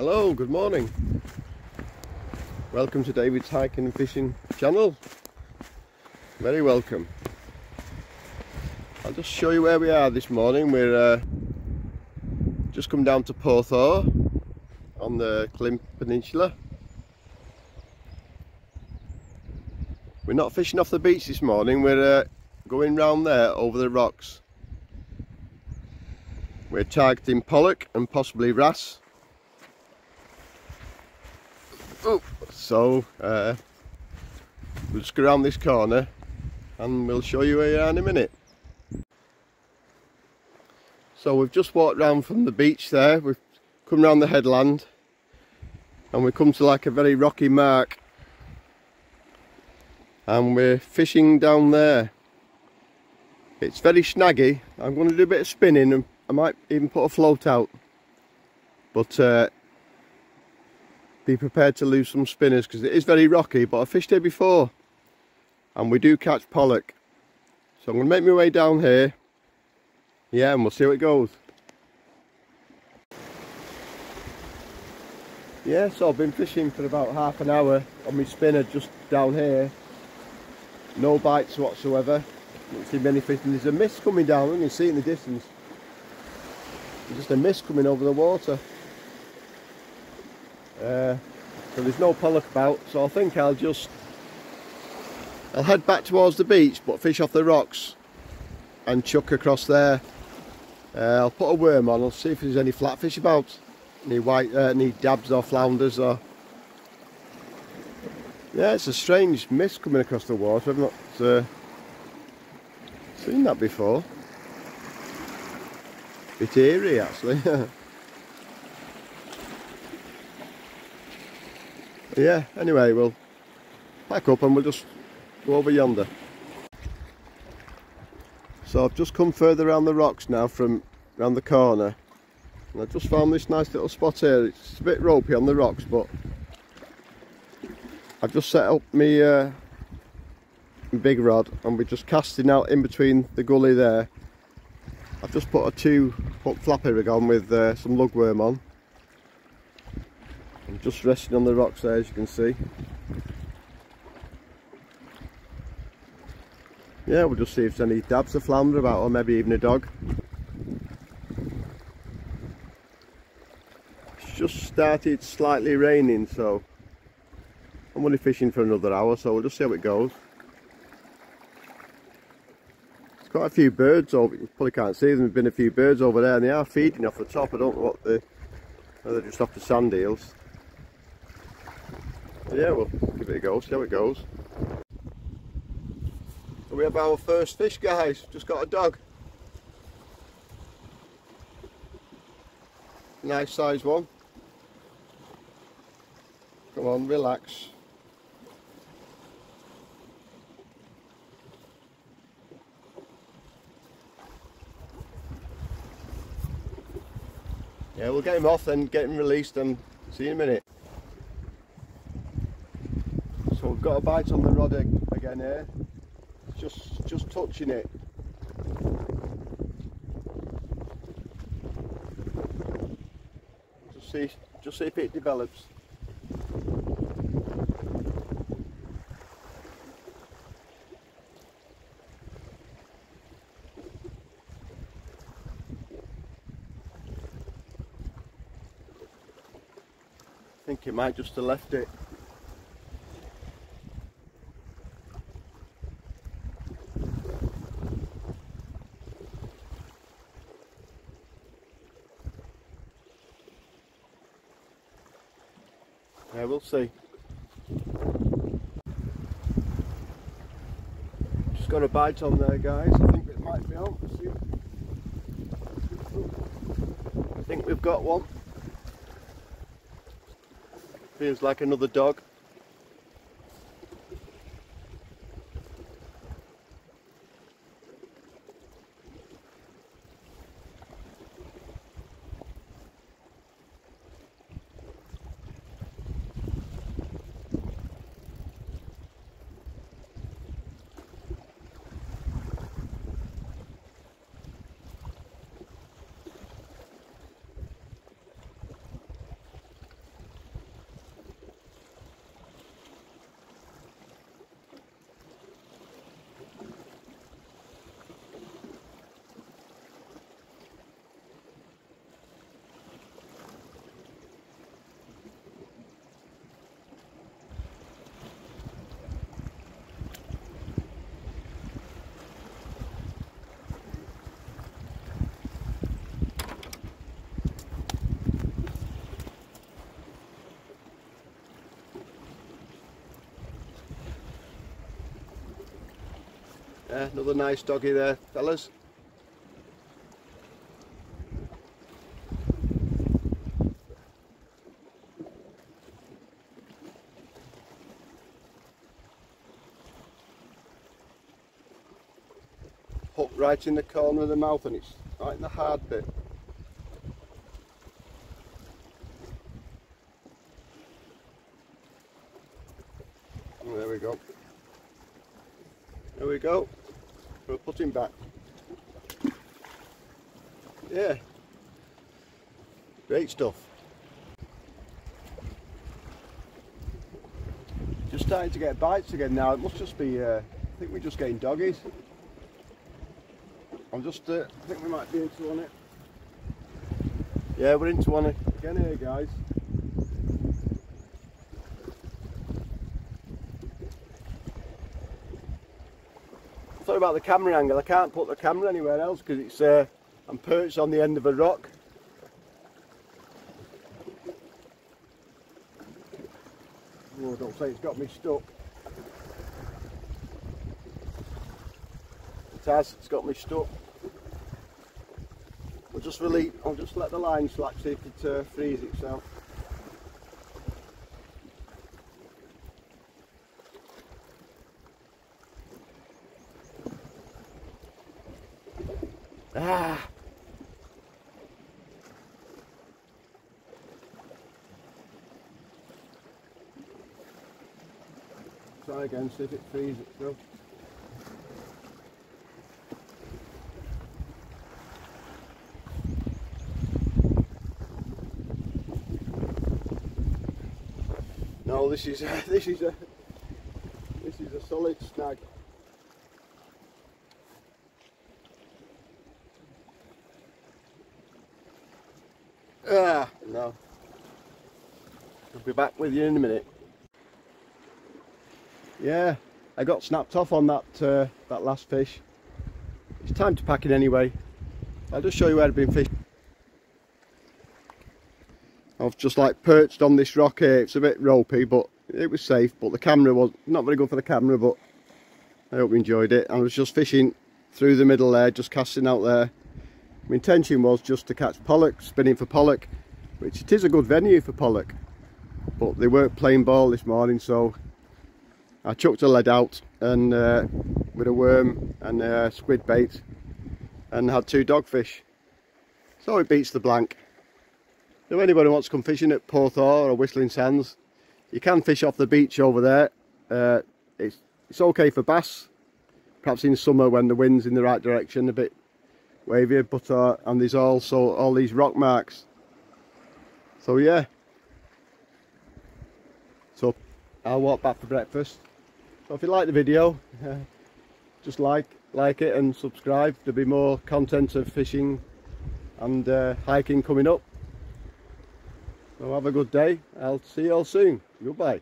Hello, good morning. Welcome to David's Hiking and Fishing channel. Very welcome. I'll just show you where we are this morning. We're uh, just come down to Porthor on the Llŷn Peninsula. We're not fishing off the beach this morning, we're uh, going round there over the rocks. We're targeting pollock and possibly wrasse So uh, we'll just go around this corner and we'll show you where you are in a minute. So we've just walked round from the beach there, we've come round the headland and we come to like a very rocky mark and we're fishing down there. It's very snaggy, I'm going to do a bit of spinning and I might even put a float out but uh, be prepared to lose some spinners because it is very rocky but I fished here before and we do catch pollock. So I'm going to make my way down here. Yeah and we'll see how it goes. Yeah so I've been fishing for about half an hour on my spinner just down here. No bites whatsoever. Don't see many fish. And there's a mist coming down. You can see it in the distance. There's just a mist coming over the water uh, so there's no pollock about, so I think I'll just I'll head back towards the beach but fish off the rocks and chuck across there. Uh, I'll put a worm on, I'll see if there's any flatfish about. Any white, uh, any dabs or flounders or... Yeah, it's a strange mist coming across the water. I've not uh, seen that before. Bit eerie actually. yeah, anyway, we'll pack up and we'll just go over yonder. So I've just come further around the rocks now from around the corner and I've just found this nice little spot here. It's a bit ropey on the rocks but I've just set up my, uh, big rod and we're just casting out in between the gully there. I've just put a two foot flappy rig on with uh, some lugworm on I'm just resting on the rocks there as you can see. Yeah, we'll just see if there's any dabs of flounder about or maybe even a dog. It's just started slightly raining so I'm only fishing for another hour so we'll just see how it goes. There's quite a few birds over, you probably can't see them, there's been a few birds over there and they are feeding off the top, I don't know what the, they're just off the sand eels yeah, we'll give it a go, see how it goes. So we have our first fish, guys. Just got a dog. Nice size one. Come on, relax. Yeah, we'll get him off then, get him released and see you in a minute. We've got a bite on the rod again here. Just just touching it. Just see just see if it develops. I think it might just have left it. We'll see. Just got a bite on there, guys. I think it might be on. I think we've got one. Feels like another dog. Another nice doggy there, fellas. Hook right in the corner of the mouth and it's right in the hard bit. There we go. There we go. We'll put him back. Yeah. Great stuff. Just starting to get bites again now. It must just be, uh, I think we're just getting doggies. I'm just, uh, I think we might be into one it. Yeah, we're into one again here, guys. About the camera angle. I can't put the camera anywhere else because it's uh, I'm perched on the end of a rock. Oh, don't say it's got me stuck. It has. It's got me stuck. I'll just release. I'll just let the line slack see if it uh, frees itself. Ah. Try again, see if it frees itself. No, this is a, this is a this is a solid snag. Ah, no. I'll be back with you in a minute. Yeah, I got snapped off on that uh, that last fish. It's time to pack it anyway. I'll just show you where I've been fishing. I've just like perched on this rock here. It's a bit ropey, but it was safe. But the camera was not very good for the camera, but I hope you enjoyed it. I was just fishing through the middle there, just casting out there. My intention was just to catch pollock, spinning for pollock, which it is a good venue for pollock. But they weren't playing ball this morning, so I chucked a lead out and uh, with a worm and uh, squid bait and had two dogfish. So it beats the blank. If anybody wants to come fishing at Porthor or Whistling Sands, you can fish off the beach over there. Uh, it's, it's okay for bass, perhaps in summer when the wind's in the right direction, a bit wavier, but uh, and there's also all these rock marks. So yeah. So I'll walk back for breakfast. So if you like the video, uh, just like like it and subscribe. There'll be more content of fishing and uh, hiking coming up. So have a good day. I'll see you all soon. Goodbye.